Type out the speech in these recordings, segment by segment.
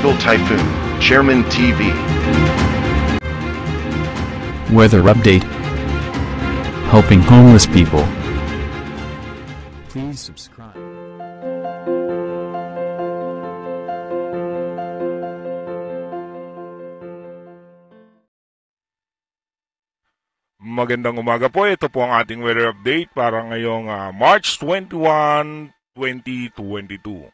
Global Typhoon, Chairman TV. Weather update. Helping homeless people. Please subscribe. Magandang umaga po. Ito po ang ating weather update para ngayong ah, March 21, 2022.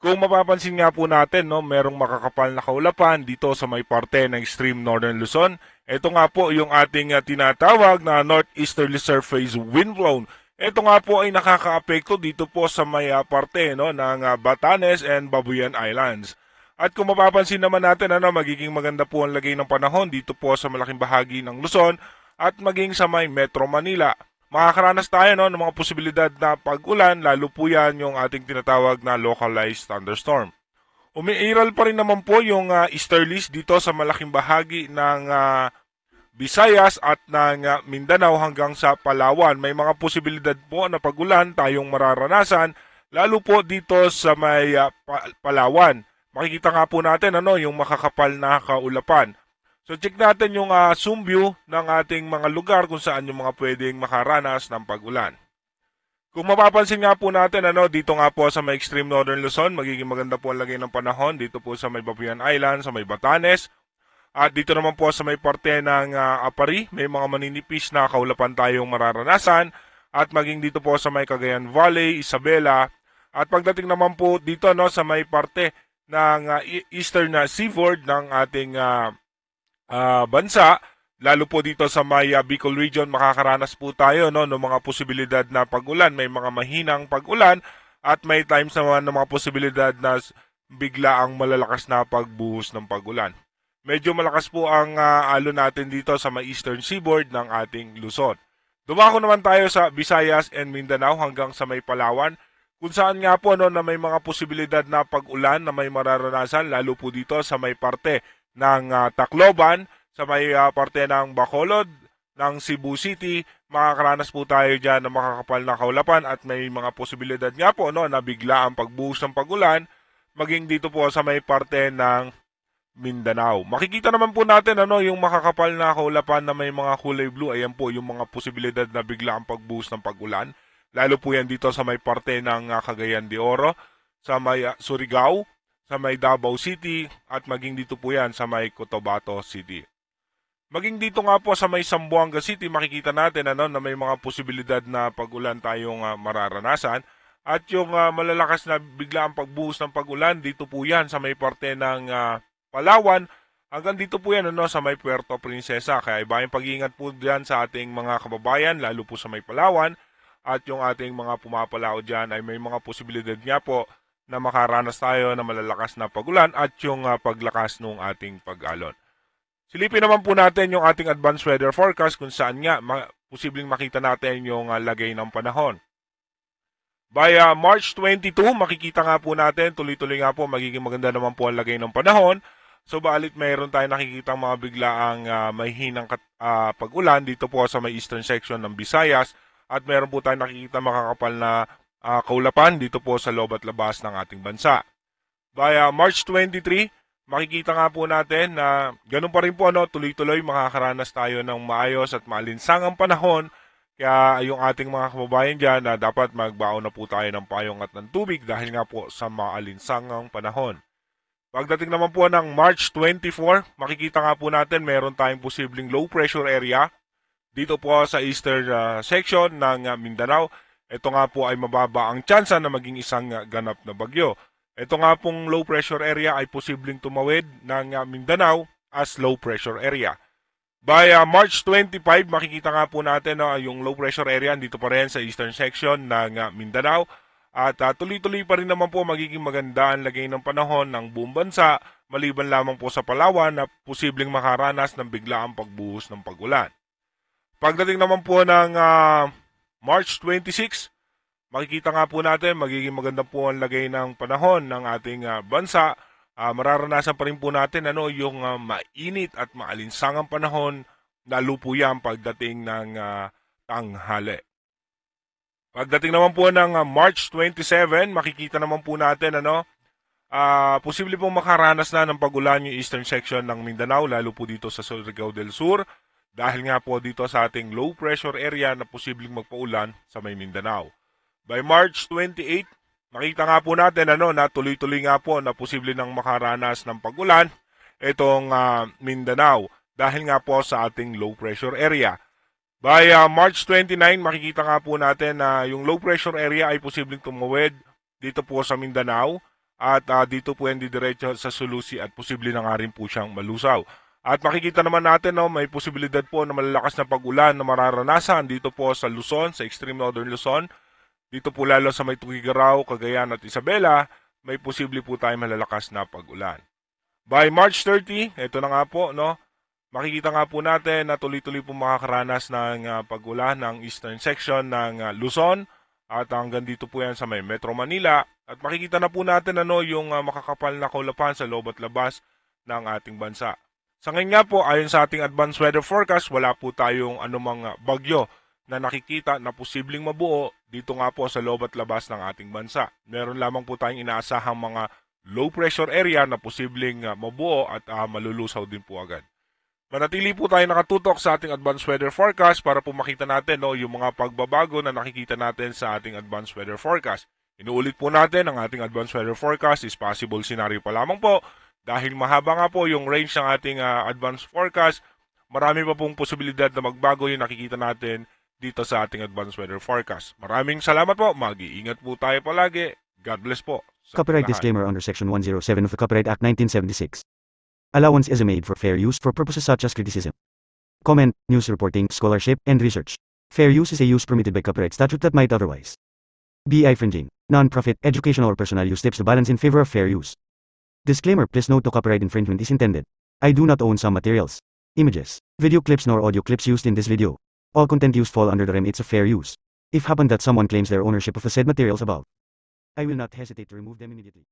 Kung mapapansin nga po natin, no, merong makakapal na kaulapan dito sa may parte ng extreme northern Luzon. Ito nga po yung ating ah, tinatawag na northeasterly surface wind blown. Ito nga po ay nakakaapekto dito po sa may ah, parte no, ng ah, Batanes and Babuyan Islands. At kung mapapansin naman natin, ano, magiging maganda po ang lagay ng panahon dito po sa malaking bahagi ng Luzon at maging sa may Metro Manila. Makakaranas tayo no, ng mga posibilidad na pag-ulan, lalo po yan yung ating tinatawag na localized thunderstorm. Umiiral pa rin naman po yung uh, easterlies dito sa malaking bahagi ng uh, Visayas at ng uh, Mindanao hanggang sa Palawan. May mga posibilidad po na pag-ulan tayong mararanasan, lalo po dito sa may uh, Palawan. Makikita nga po natin ano, yung makakapal na kaulapan. So check natin yung uh, zoom view ng ating mga lugar kung saan yung mga pwedeng makaranas ng pag-ulan. Kung mapapansin nga po natin, ano, dito nga po sa may extreme northern Luzon, magiging maganda po ang lagay ng panahon. Dito po sa may Babuyan Island, sa may Batanes. At dito naman po sa may parte ng uh, Apari, may mga maninipis na kaulapan tayong mararanasan. At maging dito po sa may Cagayan Valley, Isabela. At pagdating naman po dito no, sa may parte ng uh, eastern uh, seaboard ng ating uh, uh, bansa, lalo po dito sa may uh, Bicol region, makakaranas po tayo no, ng mga posibilidad na pag-ulan. May mga mahinang pag-ulan at may times naman ng mga posibilidad na bigla ang malalakas na pagbuhos ng pag-ulan. Medyo malakas po ang uh, alon natin dito sa may eastern seaboard ng ating Luzon. Dumako naman tayo sa Visayas and Mindanao hanggang sa may Palawan kung saan nga po no, na may mga posibilidad na pag-ulan na may mararanasan lalo po dito sa may parte ng uh, Tacloban, sa may uh, parte ng Bacolod, ng Cebu City, makakaranas po tayo dyan ng makakapal na kaulapan at may mga posibilidad nga po no, na bigla ang pagbuhos ng pagulan, maging dito po sa may parte ng Mindanao. Makikita naman po natin ano, yung makakapal na kaulapan na may mga kulay blue, ayan po yung mga posibilidad na bigla ang pagbuhos ng pagulan. Lalo po yan dito sa may parte ng uh, Cagayan de Oro, sa may uh, Surigao, sa may Davao City at maging dito po yan sa may Cotabato City. Maging dito nga po sa may Sambuanga City, makikita natin ano, na may mga posibilidad na pag-ulan tayong uh, mararanasan. At yung uh, malalakas na bigla ang pagbuhos ng pag-ulan, dito po yan sa may parte ng uh, Palawan. Hanggang dito po yan ano, sa may Puerto Princesa. Kaya ibayang pag-iingat po dyan sa ating mga kababayan, lalo po sa may Palawan. At yung ating mga pumapalao dyan ay may mga posibilidad nga po na makaranas tayo ng malalakas na pagulan at yung uh, paglakas ng ating pag-alon. Silipin naman po natin yung ating advanced weather forecast kung saan nga ma- posibleng makita natin yung uh, lagay ng panahon. By uh, March 22, makikita nga po natin, tuloy-tuloy nga po, magiging maganda naman po ang lagay ng panahon. So balit mayroon tayong nakikita mga biglaang uh, may hinang uh, pag-ulan dito po sa may eastern section ng Visayas at mayroon po tayong nakikita makakapal na uh, kaulapan dito po sa loob at labas ng ating bansa. By uh, March 23, makikita nga po natin na ganun pa rin po ano, tuloy-tuloy makakaranas tayo ng maayos at malinsangang panahon kaya yung ating mga kababayan dyan na dapat magbaon na po tayo ng payong at ng tubig dahil nga po sa maalinsangang panahon. Pagdating naman po ng March 24, makikita nga po natin meron tayong posibleng low pressure area dito po sa eastern uh, section ng uh, Mindanao ito nga po ay mababa ang tsansa na maging isang ganap na bagyo. Ito nga pong low pressure area ay posibleng tumawid ng ah, Mindanao as low pressure area. By uh, March 25, makikita nga po natin uh, yung low pressure area dito pa rin sa eastern section ng uh, Mindanao. At uh, tuloy-tuloy pa rin naman po magiging maganda ang lagay ng panahon ng buong bansa maliban lamang po sa Palawan na posibleng makaranas ng biglaang pagbuhos ng pagulan. Pagdating naman po ng uh, March 26, makikita nga po natin magiging maganda po ang lagay ng panahon ng ating uh, bansa. Uh, mararanasan pa rin po natin ano, yung uh, mainit at maalinsangang panahon lalo po yan pagdating ng uh, tanghali. Pagdating naman po ng uh, March 27, makikita naman po natin ano, Ah, posible pong makaranas na ng pagulan yung eastern section ng Mindanao, lalo po dito sa Surigao del Sur, dahil nga po dito sa ating low pressure area na posibleng magpaulan sa may Mindanao. By March 28, nakita nga po natin ano, na tuloy-tuloy nga po na posible nang makaranas ng pagulan itong ah, Mindanao dahil nga po sa ating low pressure area. By ah, March 29, makikita nga po natin na yung low pressure area ay posibleng tumawid dito po sa Mindanao at ah, dito po yan didiretso sa Sulusi at posible na nga rin po siyang malusaw. At makikita naman natin no, may posibilidad po na malalakas na pag-ulan na mararanasan dito po sa Luzon, sa extreme northern Luzon. Dito po lalo sa may Tugigaraw, Cagayan at Isabela, may posible po tayo malalakas na pag-ulan. By March 30, ito na nga po, no, makikita nga po natin na tuloy-tuloy po makakaranas ng ah, pag-ulan ng eastern section ng ah, Luzon at hanggang dito po yan sa may Metro Manila at makikita na po natin ano yung ah, makakapal na kaulapan sa loob at labas ng ating bansa. Sa ngayon nga po, ayon sa ating advanced weather forecast, wala po tayong anumang ah, bagyo na nakikita na posibleng mabuo dito nga po sa loob at labas ng ating bansa. Meron lamang po tayong inaasahang mga low pressure area na posibleng ah, mabuo at ah, malulusaw din po agad. Manatili po tayo nakatutok sa ating advanced weather forecast para po makita natin no, yung mga pagbabago na nakikita natin sa ating advanced weather forecast. Inuulit po natin ang ating advanced weather forecast is possible scenario pa lamang po dahil mahaba nga po yung range ng ating ah, advanced forecast. Marami pa pong posibilidad na magbago yung nakikita natin dito sa ating advanced weather forecast. Maraming salamat po. Mag-iingat po tayo palagi. God bless po. Copyright lahat. disclaimer under Section 107 of the Copyright Act 1976. Allowance is made for fair use for purposes such as criticism, comment, news reporting, scholarship, and research. Fair use is a use permitted by copyright statute that might otherwise be infringing. Non-profit, educational, or personal use tips the balance in favor of fair use. Disclaimer Please note no copyright infringement is intended. I do not own some materials, images, video clips, nor audio clips used in this video. All content used fall under the remits of fair use. If happen that someone claims their ownership of the said materials above, I will not hesitate to remove them immediately.